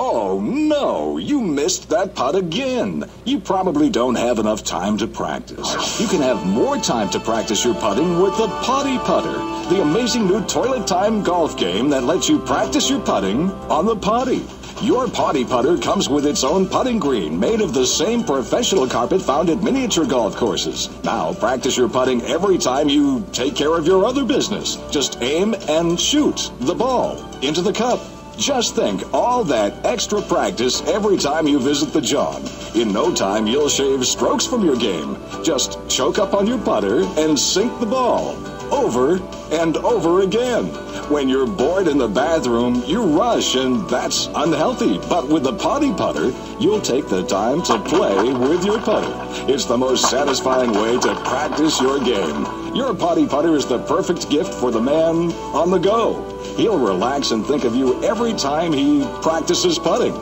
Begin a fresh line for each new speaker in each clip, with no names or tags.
Oh no, you missed that putt again. You probably don't have enough time to practice. You can have more time to practice your putting with the Potty Putter, the amazing new toilet time golf game that lets you practice your putting on the potty. Your Potty Putter comes with its own putting green made of the same professional carpet found at miniature golf courses. Now practice your putting every time you take care of your other business. Just aim and shoot the ball into the cup. Just think, all that extra practice every time you visit the John. In no time, you'll shave strokes from your game. Just choke up on your putter and sink the ball. Over and over again. When you're bored in the bathroom, you rush, and that's unhealthy. But with the Potty Putter, you'll take the time to play with your putter. It's the most satisfying way to practice your game. Your Potty Putter is the perfect gift for the man on the go. He'll relax and think of you every time he practices putting.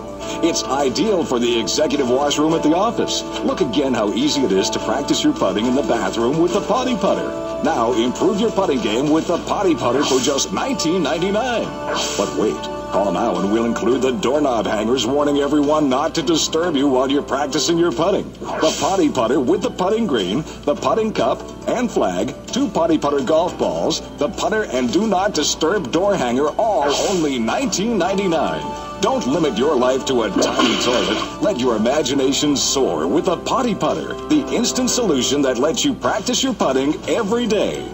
It's ideal for the executive washroom at the office. Look again how easy it is to practice your putting in the bathroom with the Potty Putter. Now improve your putting game with the Potty Putter for just $19.99. But wait, call now and we'll include the doorknob hangers warning everyone not to disturb you while you're practicing your putting. The Potty Putter with the putting green, the putting cup and flag, two Potty Putter golf balls, the putter and do not disturb door hanger, all only $19.99. Don't limit your life to a tiny toilet. Let your imagination soar with a Potty Putter, the instant solution that lets you practice your putting every day.